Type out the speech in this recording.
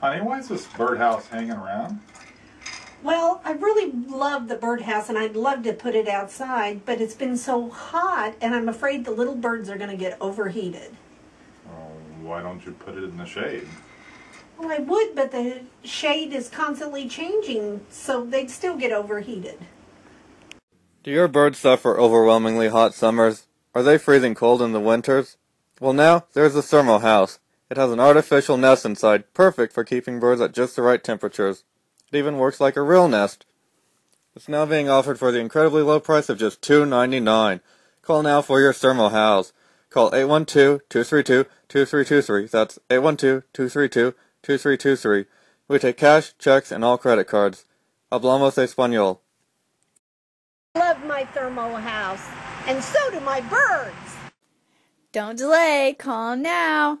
Honey, why is this birdhouse hanging around? Well, I really love the birdhouse and I'd love to put it outside, but it's been so hot and I'm afraid the little birds are going to get overheated. Oh, why don't you put it in the shade? Well, I would, but the shade is constantly changing, so they'd still get overheated. Do your birds suffer overwhelmingly hot summers? Are they freezing cold in the winters? Well now, there's the Thermohouse. It has an artificial nest inside, perfect for keeping birds at just the right temperatures. It even works like a real nest. It's now being offered for the incredibly low price of just $2.99. Call now for your Thermohouse. Call 812-232-2323. That's 812-232-2323. We take cash, checks, and all credit cards. Hablamos español. I love my Thermohouse, and so do my birds. Don't delay, call now.